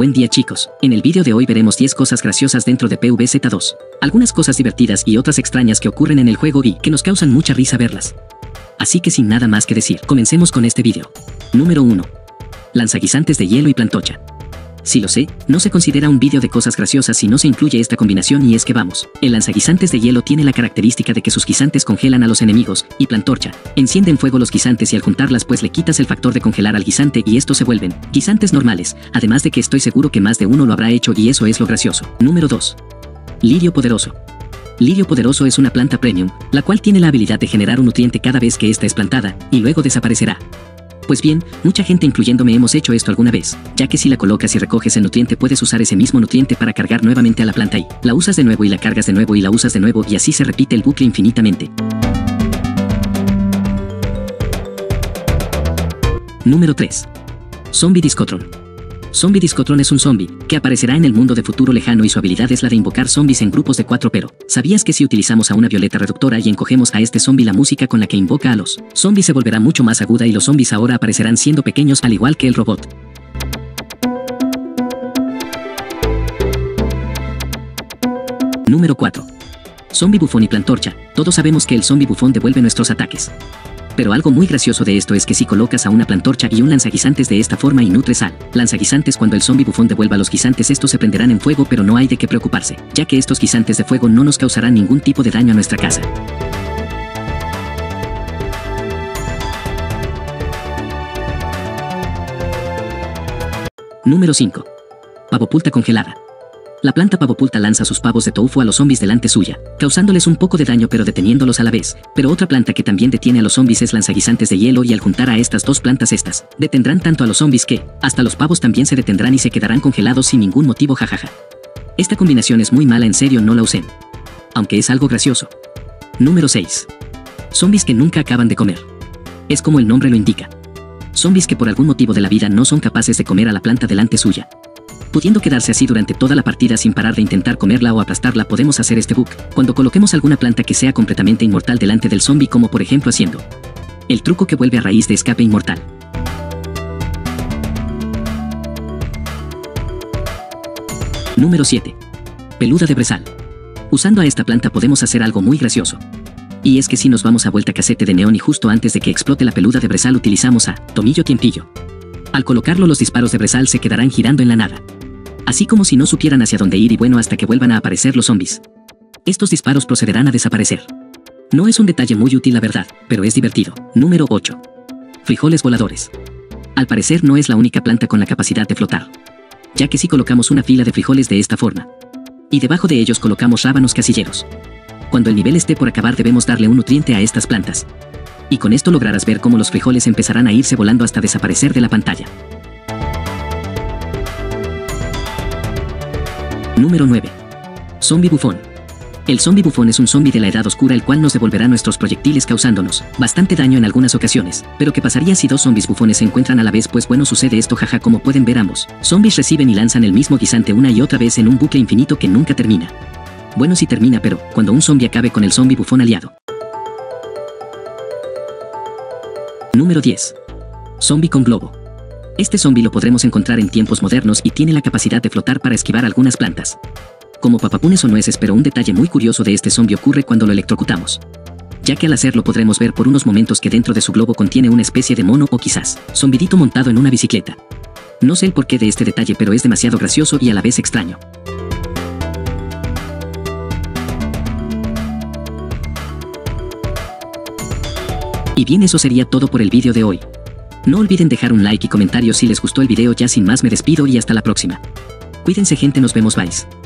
Buen día chicos, en el vídeo de hoy veremos 10 cosas graciosas dentro de PVZ2. Algunas cosas divertidas y otras extrañas que ocurren en el juego y que nos causan mucha risa verlas. Así que sin nada más que decir, comencemos con este vídeo. Número 1. Lanzaguisantes de hielo y plantocha. Si lo sé, no se considera un vídeo de cosas graciosas si no se incluye esta combinación y es que vamos, el lanzaguisantes de hielo tiene la característica de que sus guisantes congelan a los enemigos, y plantorcha, encienden fuego los guisantes y al juntarlas pues le quitas el factor de congelar al guisante y estos se vuelven, guisantes normales, además de que estoy seguro que más de uno lo habrá hecho y eso es lo gracioso. Número 2. Lirio poderoso. Lirio poderoso es una planta premium, la cual tiene la habilidad de generar un nutriente cada vez que ésta es plantada, y luego desaparecerá. Pues bien, mucha gente incluyéndome hemos hecho esto alguna vez, ya que si la colocas y recoges el nutriente puedes usar ese mismo nutriente para cargar nuevamente a la planta y la usas de nuevo y la cargas de nuevo y la usas de nuevo y así se repite el bucle infinitamente. Número 3. Zombie Discotron. Zombie Discotron es un zombie, que aparecerá en el mundo de futuro lejano y su habilidad es la de invocar zombies en grupos de cuatro pero, ¿sabías que si utilizamos a una violeta reductora y encogemos a este zombie la música con la que invoca a los zombies se volverá mucho más aguda y los zombies ahora aparecerán siendo pequeños al igual que el robot? Número 4. Zombie bufón y plantorcha. Todos sabemos que el zombie bufón devuelve nuestros ataques. Pero algo muy gracioso de esto es que si colocas a una plantorcha y un lanzaguisantes de esta forma y nutres al lanzaguisantes cuando el zombie bufón devuelva los guisantes estos se prenderán en fuego pero no hay de qué preocuparse, ya que estos guisantes de fuego no nos causarán ningún tipo de daño a nuestra casa. Número 5. Pavopulta congelada. La planta pavopulta lanza sus pavos de tofu a los zombies delante suya, causándoles un poco de daño pero deteniéndolos a la vez, pero otra planta que también detiene a los zombies es lanzaguisantes de hielo y al juntar a estas dos plantas estas, detendrán tanto a los zombies que, hasta los pavos también se detendrán y se quedarán congelados sin ningún motivo jajaja. Esta combinación es muy mala en serio no la usen. Aunque es algo gracioso. Número 6. Zombies que nunca acaban de comer. Es como el nombre lo indica. Zombies que por algún motivo de la vida no son capaces de comer a la planta delante suya, Pudiendo quedarse así durante toda la partida sin parar de intentar comerla o aplastarla podemos hacer este bug, cuando coloquemos alguna planta que sea completamente inmortal delante del zombie como por ejemplo haciendo el truco que vuelve a raíz de escape inmortal. Número 7. Peluda de brezal. Usando a esta planta podemos hacer algo muy gracioso. Y es que si nos vamos a vuelta casete de neón y justo antes de que explote la peluda de brezal utilizamos a Tomillo Tiempillo. Al colocarlo los disparos de brezal se quedarán girando en la nada así como si no supieran hacia dónde ir y bueno hasta que vuelvan a aparecer los zombies. Estos disparos procederán a desaparecer. No es un detalle muy útil la verdad, pero es divertido. Número 8. Frijoles voladores. Al parecer no es la única planta con la capacidad de flotar. Ya que si colocamos una fila de frijoles de esta forma. Y debajo de ellos colocamos rábanos casilleros. Cuando el nivel esté por acabar debemos darle un nutriente a estas plantas. Y con esto lograrás ver cómo los frijoles empezarán a irse volando hasta desaparecer de la pantalla. Número 9. Zombie bufón. El zombie bufón es un zombie de la edad oscura el cual nos devolverá nuestros proyectiles causándonos bastante daño en algunas ocasiones. Pero ¿qué pasaría si dos zombies bufones se encuentran a la vez? Pues bueno sucede esto jaja como pueden ver ambos. Zombies reciben y lanzan el mismo guisante una y otra vez en un bucle infinito que nunca termina. Bueno si termina pero, cuando un zombie acabe con el zombie bufón aliado. Número 10. Zombie con globo. Este zombie lo podremos encontrar en tiempos modernos y tiene la capacidad de flotar para esquivar algunas plantas. Como papapunes o nueces pero un detalle muy curioso de este zombie ocurre cuando lo electrocutamos. Ya que al hacerlo podremos ver por unos momentos que dentro de su globo contiene una especie de mono o quizás, zombidito montado en una bicicleta. No sé el porqué de este detalle pero es demasiado gracioso y a la vez extraño. Y bien eso sería todo por el vídeo de hoy. No olviden dejar un like y comentario si les gustó el video ya sin más me despido y hasta la próxima. Cuídense gente nos vemos bye.